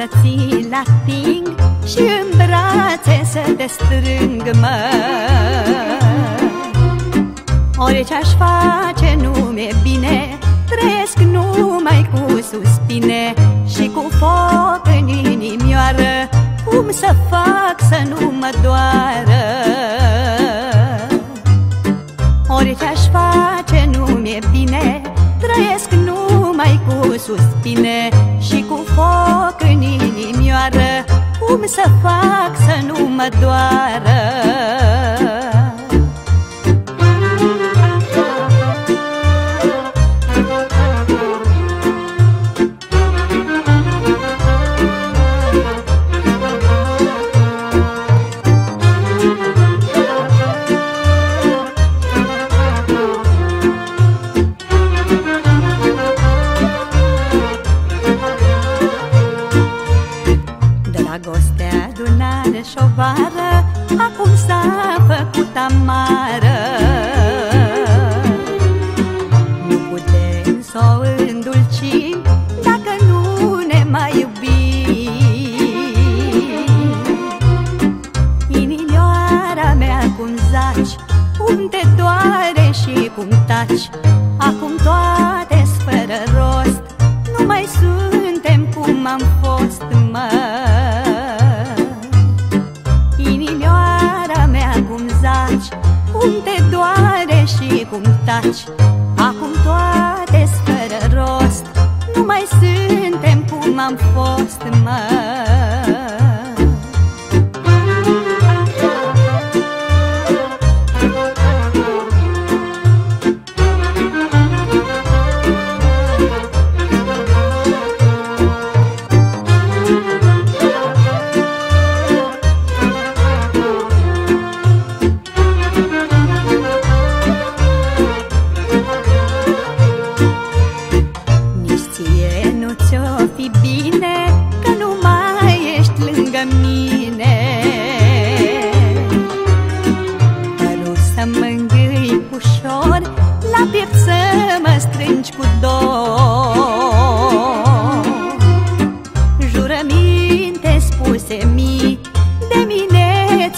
să ți la ating Și în brațe să te strâng, mă Orice aș face nu mi-e bine Trăiesc numai cu suspine Și cu foc în inimioară Cum să fac să nu mă doară? Orice aș face nu mi-e bine Trăiesc numai cu suspine foc în inimioară Cum să fac să nu mă doară? vară Acum s-a făcut amară. Nu putem să o îndulci Dacă nu ne mai iubim. Inimioara mea cum zaci Cum te doare și cum taci Acum toate fără rost Nu mai suntem cum am fost mai Cum te doare și cum taci. Acum toate fără rost Nu mai suntem cum am fost, mai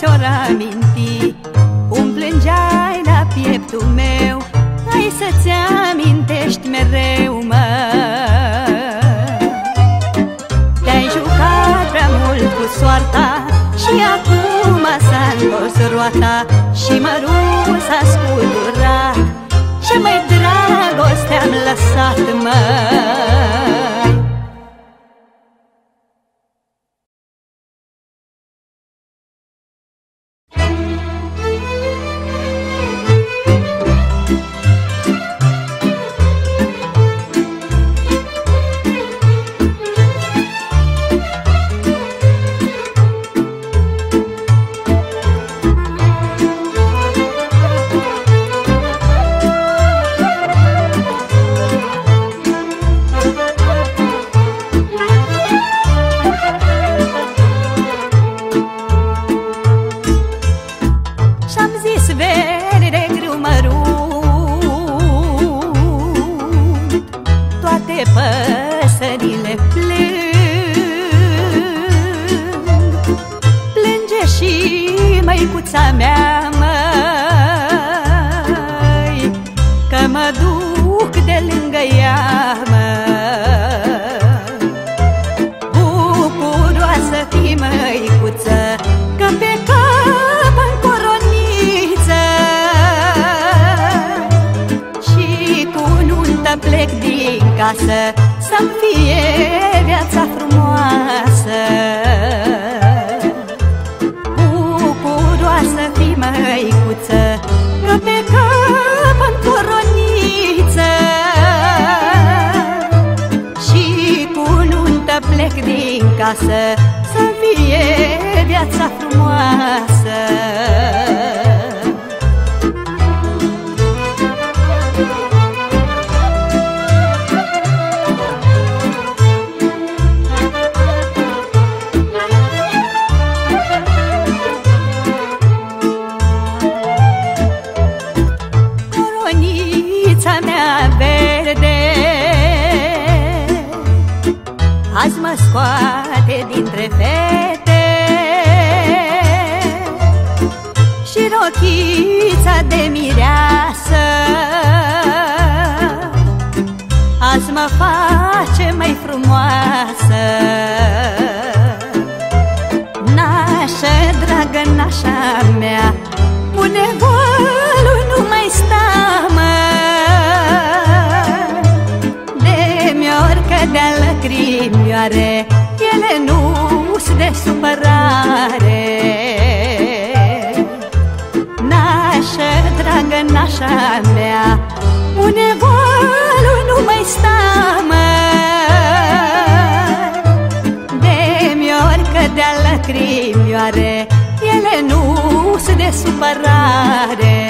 ți-or aminti Cum plângeai la pieptul meu Hai să-ți amintești mereu. măicuța mea, măi Că mă duc de lângă ea, măi. Bucuroasă fii, măicuță Că pe cap în coroniță. Și cu nuntă plec din casă Să-mi fie viața frumoasă. Frumoasă Să fie viața frumoasă. Coronița mea verde Azi mă scoate rochița de mireasă. Azi mă face mai frumoasă. Nașă, dragă, nașa mea Pune volul, nu mai sta, mă De mi-or cădea lăcrimioare supărare.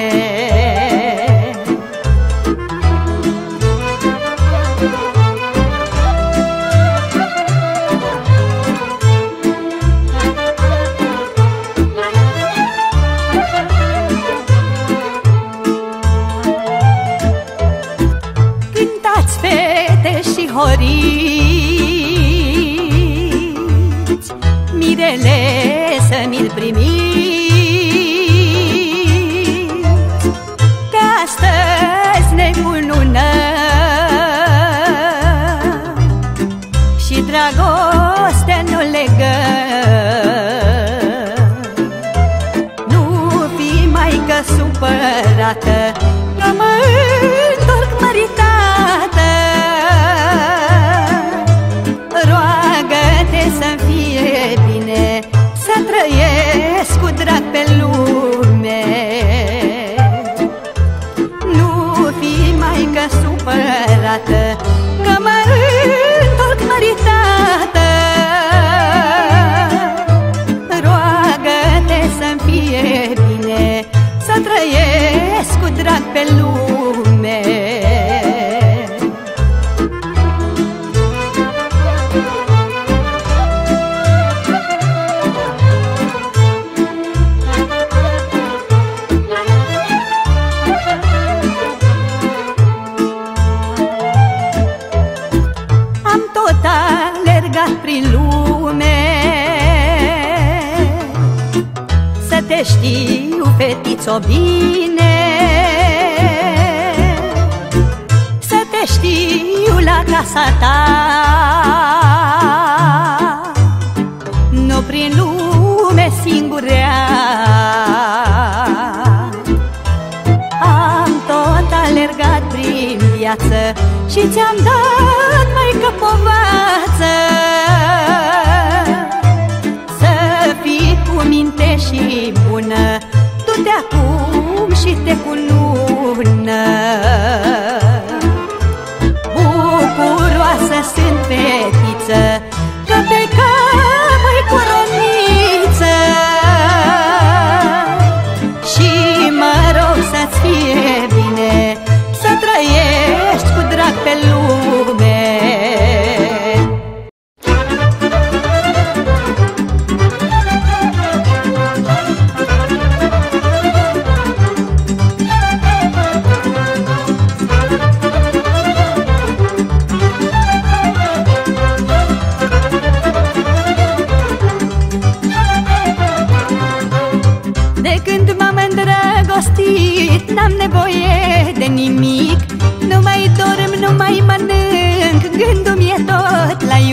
Cântați fete și horiți Mirele să mi-l primiți că fetițo, bine. Să te știu la casa ta. Nu prin lume singurea Am tot alergat prin viață Și ți-am dat acum și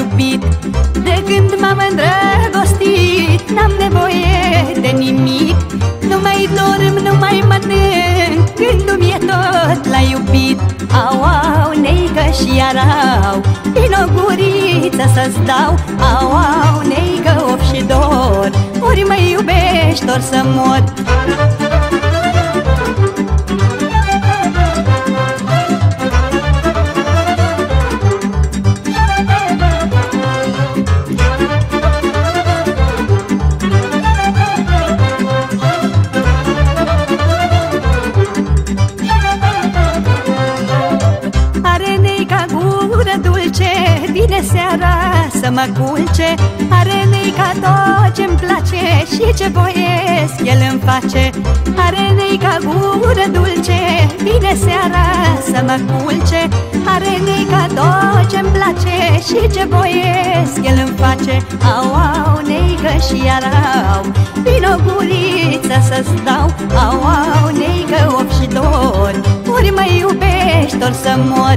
iubit. De când m-am îndrăgostit N-am nevoie de nimic. Nu mai dorm, nu mai mănânc Gândul mi-e tot la iubit. Au, au, neică și arau Din o guriță să-ți dau. Au, au, neică of și dor Ori mă iubești, ori să mor să mă culce. Are ca tot ce-mi place Și ce voiesc el îmi face. Are ca gură dulce Vine seara să mă culce. Are ca tot ce-mi place Și ce voiesc el îmi face. Au, au, neică și iar au Vino guriță să-ți dau. Au, au, neică, op și dor Ori mă iubești, ori să mor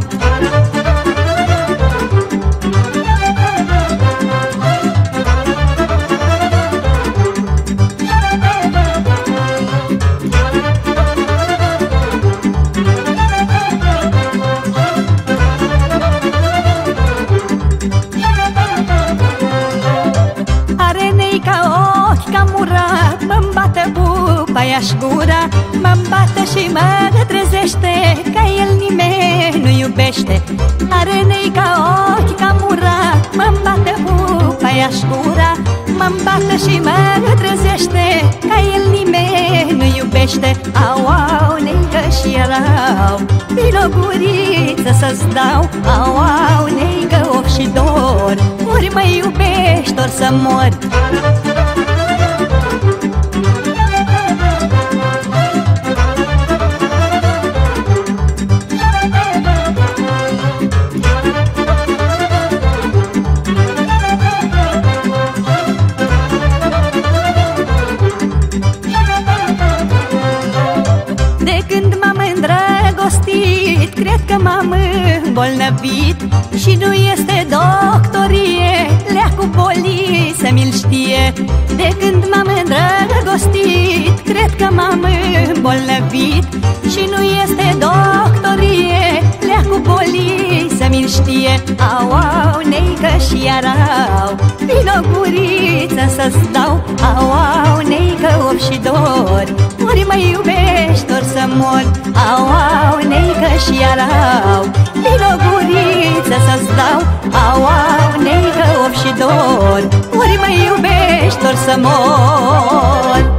Aia-și gura mă bate și mă trezește Că el nimeni nu iubește. Are nei ca ochi, ca mura mă bate pupa Aia-și gura mă bate și mă trezește Că el nimeni nu iubește. Au, au, neică și erau Vino guriță să-ți dau. Au, au, neică, of și dor Ori mă iubești, ori să mor Cred că m-am îmbolnăvit Și nu este doctorie. Leacul bolii să mi-l știe. De când m-am îndrăgostit Cred că m-am îmbolnăvit Și nu este doctorie. Leacul bolii să mi-l știe Au, au, neică și arau Vino guriță să-ți dau Au, au, neică, op și dor. Ori mă iubești, ori să mor Au, au, neică și arau Vino guriță să-ți dau Au, au, neică, op și dor. Ori mă iubești, ori să mor